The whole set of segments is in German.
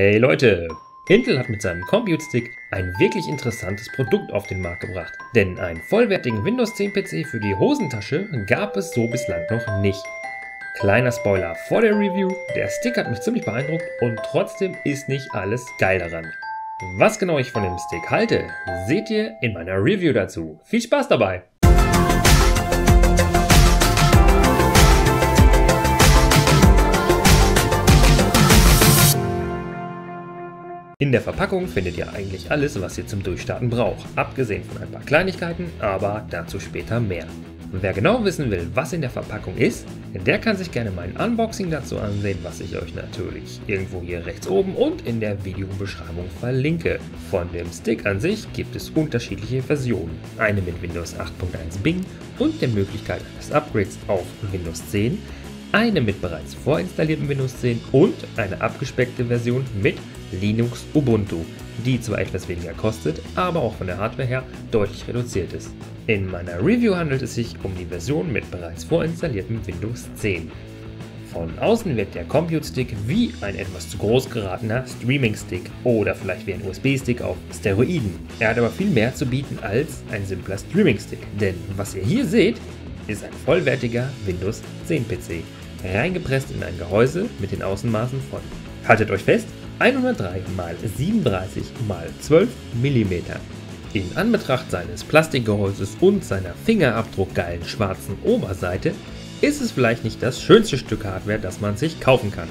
Hey Leute! Intel hat mit seinem Compute Stick ein wirklich interessantes Produkt auf den Markt gebracht. Denn einen vollwertigen Windows 10 PC für die Hosentasche gab es so bislang noch nicht. Kleiner Spoiler vor der Review, der Stick hat mich ziemlich beeindruckt und trotzdem ist nicht alles geil daran. Was genau ich von dem Stick halte, seht ihr in meiner Review dazu. Viel Spaß dabei! In der Verpackung findet ihr eigentlich alles, was ihr zum Durchstarten braucht, abgesehen von ein paar Kleinigkeiten, aber dazu später mehr. Wer genau wissen will, was in der Verpackung ist, der kann sich gerne mein Unboxing dazu ansehen, was ich euch natürlich irgendwo hier rechts oben und in der Videobeschreibung verlinke. Von dem Stick an sich gibt es unterschiedliche Versionen. Eine mit Windows 8.1 Bing und der Möglichkeit eines Upgrades auf Windows 10, eine mit bereits vorinstalliertem Windows 10 und eine abgespeckte Version mit Linux Ubuntu, die zwar etwas weniger kostet, aber auch von der Hardware her deutlich reduziert ist. In meiner Review handelt es sich um die Version mit bereits vorinstalliertem Windows 10. Von außen wirkt der Compute Stick wie ein etwas zu groß geratener Streaming Stick oder vielleicht wie ein USB-Stick auf Steroiden. Er hat aber viel mehr zu bieten als ein simpler Streaming Stick, denn was ihr hier seht, ist ein vollwertiger Windows 10 PC, reingepresst in ein Gehäuse mit den Außenmaßen von, haltet euch fest, 103 x 37 x 12 mm. In Anbetracht seines Plastikgehäuses und seiner fingerabdruckgeilen schwarzen Oberseite ist es vielleicht nicht das schönste Stück Hardware, das man sich kaufen kann.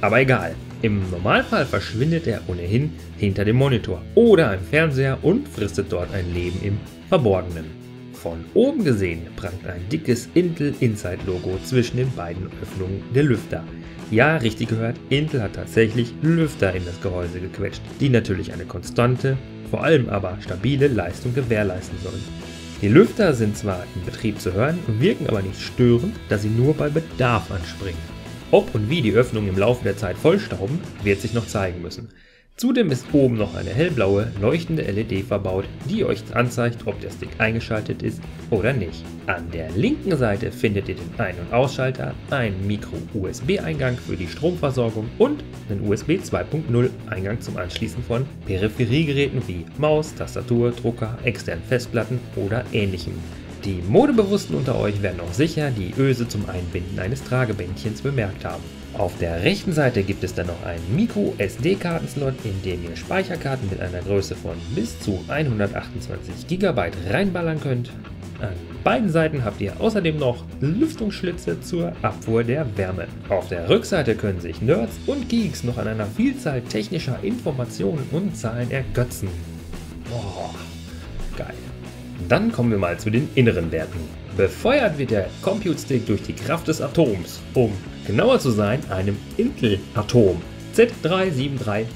Aber egal, im Normalfall verschwindet er ohnehin hinter dem Monitor oder einem Fernseher und fristet dort ein Leben im Verborgenen. Von oben gesehen prangt ein dickes Intel Inside Logo zwischen den beiden Öffnungen der Lüfter, ja, richtig gehört, Intel hat tatsächlich Lüfter in das Gehäuse gequetscht, die natürlich eine konstante, vor allem aber stabile Leistung gewährleisten sollen. Die Lüfter sind zwar im Betrieb zu hören, wirken aber nicht störend, da sie nur bei Bedarf anspringen. Ob und wie die Öffnungen im Laufe der Zeit vollstauben, wird sich noch zeigen müssen. Zudem ist oben noch eine hellblaue, leuchtende LED verbaut, die euch anzeigt, ob der Stick eingeschaltet ist oder nicht. An der linken Seite findet ihr den Ein- und Ausschalter, einen Micro-USB-Eingang für die Stromversorgung und einen USB 2.0 Eingang zum Anschließen von Peripheriegeräten wie Maus, Tastatur, Drucker, externen Festplatten oder ähnlichem. Die Modebewussten unter euch werden auch sicher die Öse zum Einbinden eines Tragebändchens bemerkt haben. Auf der rechten Seite gibt es dann noch einen Micro-SD-Kartenslot, in dem ihr Speicherkarten mit einer Größe von bis zu 128 GB reinballern könnt. An beiden Seiten habt ihr außerdem noch Lüftungsschlitze zur Abfuhr der Wärme. Auf der Rückseite können sich Nerds und Geeks noch an einer Vielzahl technischer Informationen und Zahlen ergötzen. Boah, geil. Dann kommen wir mal zu den inneren Werten. Befeuert wird der Compute Stick durch die Kraft des Atoms, um genauer zu sein, einem Intel-Atom Z3735F.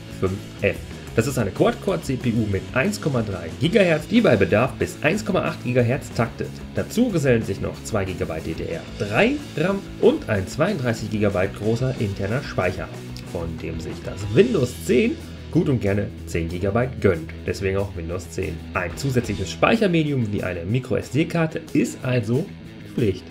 Das ist eine Quad-Core-CPU mit 1,3 GHz, die bei Bedarf bis 1,8 GHz taktet. Dazu gesellen sich noch 2 GB DDR3 RAM und ein 32 GB großer interner Speicher, von dem sich das Windows 10 gut und gerne 10 GB gönnt. Deswegen auch Windows 10. Ein zusätzliches Speichermedium wie eine MicroSD-Karte ist also Pflicht.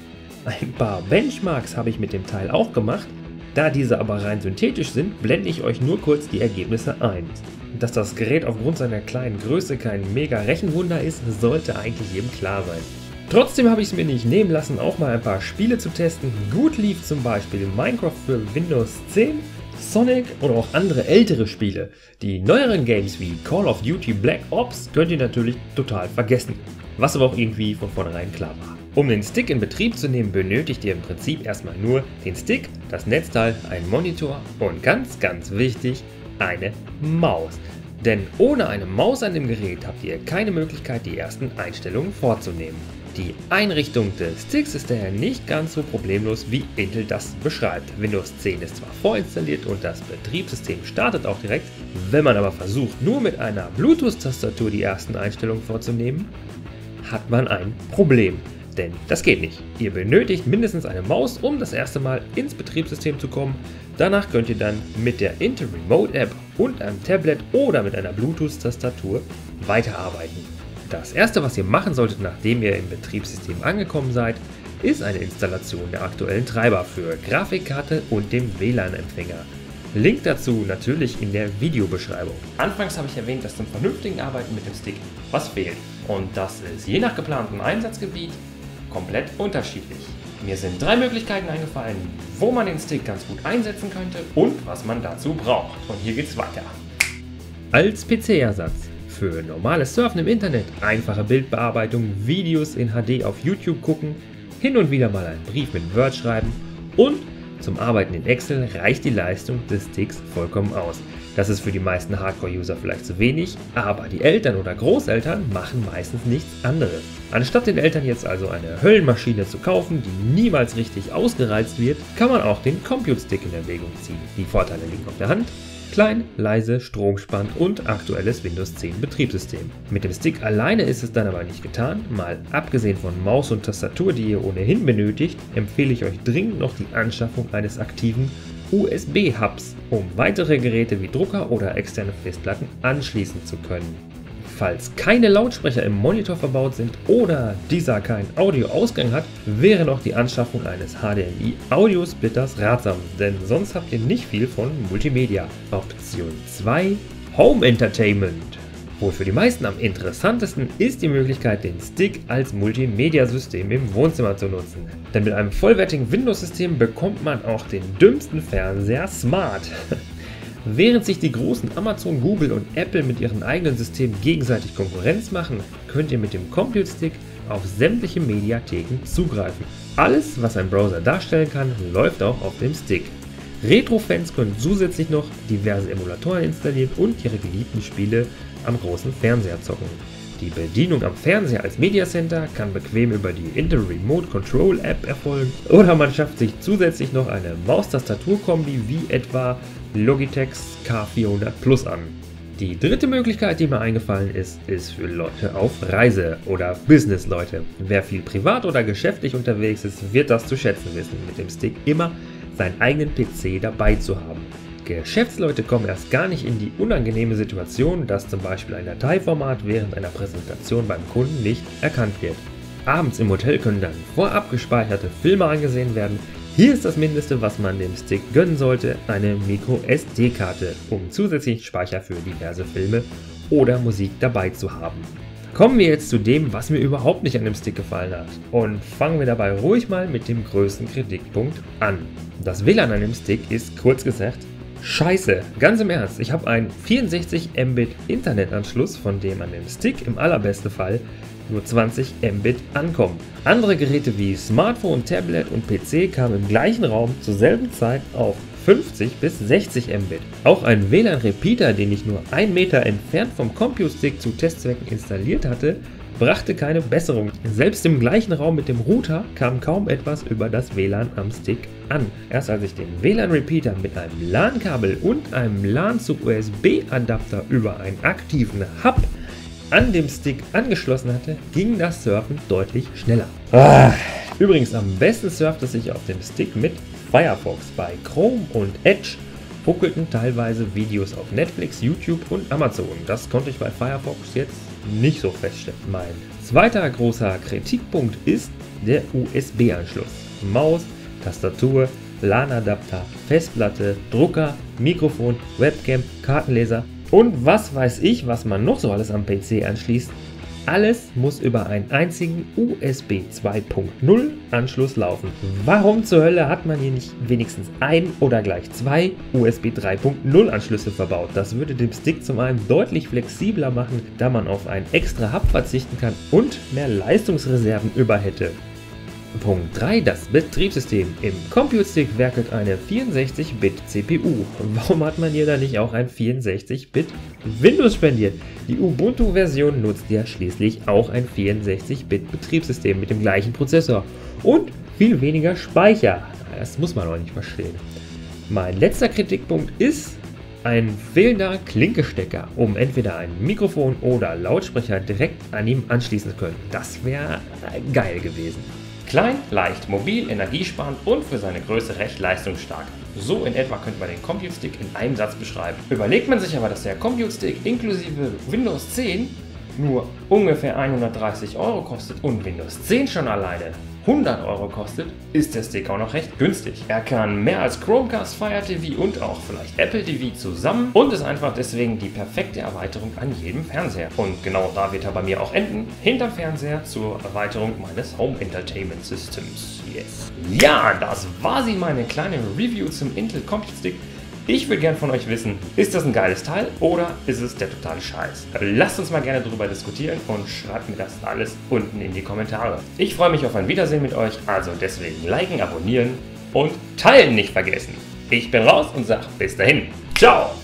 Ein paar Benchmarks habe ich mit dem Teil auch gemacht. Da diese aber rein synthetisch sind, blende ich euch nur kurz die Ergebnisse ein. Dass das Gerät aufgrund seiner kleinen Größe kein mega Rechenwunder ist, sollte eigentlich jedem klar sein. Trotzdem habe ich es mir nicht nehmen lassen, auch mal ein paar Spiele zu testen. Gut lief zum Beispiel Minecraft für Windows 10 Sonic oder auch andere ältere Spiele. Die neueren Games wie Call of Duty Black Ops könnt ihr natürlich total vergessen, was aber auch irgendwie von vornherein klar war. Um den Stick in Betrieb zu nehmen, benötigt ihr im Prinzip erstmal nur den Stick, das Netzteil, einen Monitor und ganz, ganz wichtig, eine Maus. Denn ohne eine Maus an dem Gerät habt ihr keine Möglichkeit, die ersten Einstellungen vorzunehmen. Die Einrichtung des Sticks ist daher nicht ganz so problemlos, wie Intel das beschreibt. Windows 10 ist zwar vorinstalliert und das Betriebssystem startet auch direkt, wenn man aber versucht, nur mit einer Bluetooth-Tastatur die ersten Einstellungen vorzunehmen, hat man ein Problem. Denn das geht nicht. Ihr benötigt mindestens eine Maus, um das erste Mal ins Betriebssystem zu kommen. Danach könnt ihr dann mit der Intel Remote App und einem Tablet oder mit einer Bluetooth-Tastatur weiterarbeiten. Das erste, was ihr machen solltet, nachdem ihr im Betriebssystem angekommen seid, ist eine Installation der aktuellen Treiber für Grafikkarte und dem WLAN-Empfänger. Link dazu natürlich in der Videobeschreibung. Anfangs habe ich erwähnt, dass zum vernünftigen Arbeiten mit dem Stick was fehlt. Und das ist je nach geplantem Einsatzgebiet komplett unterschiedlich. Mir sind drei Möglichkeiten eingefallen, wo man den Stick ganz gut einsetzen könnte und was man dazu braucht. Und hier geht's weiter. Als PC-Ersatz für normales Surfen im Internet, einfache Bildbearbeitung, Videos in HD auf YouTube gucken, hin und wieder mal einen Brief mit Word schreiben und zum Arbeiten in Excel reicht die Leistung des Sticks vollkommen aus. Das ist für die meisten Hardcore-User vielleicht zu wenig, aber die Eltern oder Großeltern machen meistens nichts anderes. Anstatt den Eltern jetzt also eine Höllenmaschine zu kaufen, die niemals richtig ausgereizt wird, kann man auch den Compute Stick in Erwägung ziehen. Die Vorteile liegen auf der Hand. Klein, leise, stromsparend und aktuelles Windows 10 Betriebssystem. Mit dem Stick alleine ist es dann aber nicht getan. Mal abgesehen von Maus und Tastatur, die ihr ohnehin benötigt, empfehle ich euch dringend noch die Anschaffung eines aktiven USB-Hubs, um weitere Geräte wie Drucker oder externe Festplatten anschließen zu können. Falls keine Lautsprecher im Monitor verbaut sind oder dieser keinen Audioausgang hat, wäre noch die Anschaffung eines HDMI Audio Splitters ratsam, denn sonst habt ihr nicht viel von Multimedia. Option 2 Home Entertainment. Wohl für die meisten am interessantesten ist die Möglichkeit, den Stick als Multimedia-System im Wohnzimmer zu nutzen. Denn mit einem vollwertigen Windows-System bekommt man auch den dümmsten Fernseher smart. Während sich die großen Amazon, Google und Apple mit ihren eigenen Systemen gegenseitig Konkurrenz machen, könnt ihr mit dem Compute Stick auf sämtliche Mediatheken zugreifen. Alles, was ein Browser darstellen kann, läuft auch auf dem Stick. Retro-Fans können zusätzlich noch diverse Emulatoren installieren und ihre geliebten Spiele am großen Fernseher zocken. Die Bedienung am Fernseher als Media Center kann bequem über die Intel Remote Control App erfolgen oder man schafft sich zusätzlich noch eine Maustastatur-Kombi wie etwa Logitech K400 Plus an. Die dritte Möglichkeit, die mir eingefallen ist, ist für Leute auf Reise oder Business-Leute. Wer viel privat oder geschäftlich unterwegs ist, wird das zu schätzen wissen, mit dem Stick immer seinen eigenen PC dabei zu haben. Geschäftsleute kommen erst gar nicht in die unangenehme Situation, dass zum Beispiel ein Dateiformat während einer Präsentation beim Kunden nicht erkannt wird. Abends im Hotel können dann vorab gespeicherte Filme angesehen werden, hier ist das Mindeste, was man dem Stick gönnen sollte, eine Micro-SD-Karte, um zusätzlichen Speicher für diverse Filme oder Musik dabei zu haben. Kommen wir jetzt zu dem, was mir überhaupt nicht an dem Stick gefallen hat. Und fangen wir dabei ruhig mal mit dem größten Kritikpunkt an. Das WLAN an dem Stick ist kurz gesagt Scheiße, ganz im Ernst, ich habe einen 64 Mbit Internetanschluss, von dem an dem Stick im allerbesten Fall nur 20 Mbit ankommen. Andere Geräte wie Smartphone, Tablet und PC kamen im gleichen Raum zur selben Zeit auf 50 bis 60 Mbit. Auch ein WLAN-Repeater, den ich nur 1 Meter entfernt vom Compute-Stick zu Testzwecken installiert hatte, brachte keine Besserung. Selbst im gleichen Raum mit dem Router kam kaum etwas über das WLAN am Stick an. Erst als ich den WLAN-Repeater mit einem LAN-Kabel und einem LAN zu USB-Adapter über einen aktiven Hub an dem Stick angeschlossen hatte, ging das Surfen deutlich schneller. Ah. Übrigens, am besten surft es sich auf dem Stick mit Firefox. Bei Chrome und Edge ruckelten teilweise Videos auf Netflix, YouTube und Amazon. Das konnte ich bei Firefox jetzt nicht so feststellen. Mein zweiter großer Kritikpunkt ist der USB-Anschluss. Maus, Tastatur, LAN-Adapter, Festplatte, Drucker, Mikrofon, Webcam, Kartenleser und was weiß ich, was man noch so alles am PC anschließt. Alles muss über einen einzigen USB 2.0 Anschluss laufen. Warum zur Hölle hat man hier nicht wenigstens ein oder gleich zwei USB 3.0 Anschlüsse verbaut? Das würde den Stick zum einen deutlich flexibler machen, da man auf einen extra Hub verzichten kann und mehr Leistungsreserven über hätte. Punkt 3. Das Betriebssystem. Im Compute Stick werkelt eine 64-Bit CPU. Warum hat man hier da nicht auch ein 64-Bit Windows spendiert? Die Ubuntu-Version nutzt ja schließlich auch ein 64-Bit Betriebssystem mit dem gleichen Prozessor und viel weniger Speicher. Das muss man auch nicht verstehen. Mein letzter Kritikpunkt ist ein fehlender Klinkestecker, um entweder ein Mikrofon oder Lautsprecher direkt an ihm anschließen zu können. Das wäre geil gewesen. Klein, leicht, mobil, energiesparend und für seine Größe recht leistungsstark. So in etwa könnte man den Compute Stick in einem Satz beschreiben. Überlegt man sich aber, dass der Compute Stick inklusive Windows 10 nur ungefähr 130 Euro kostet und Windows 10 schon alleine 100 Euro kostet, ist der Stick auch noch recht günstig. Er kann mehr als Chromecast, Fire TV und auch vielleicht Apple TV zusammen und ist einfach deswegen die perfekte Erweiterung an jedem Fernseher. Und genau da wird er bei mir auch enden, hinterm Fernseher zur Erweiterung meines Home Entertainment Systems. Yes. Ja, das war sie, meine kleine Review zum Intel Complete Stick. Ich würde gerne von euch wissen, ist das ein geiles Teil oder ist es der totale Scheiß? Lasst uns mal gerne darüber diskutieren und schreibt mir das alles unten in die Kommentare. Ich freue mich auf ein Wiedersehen mit euch, also deswegen liken, abonnieren und teilen nicht vergessen. Ich bin raus und sage bis dahin. Ciao!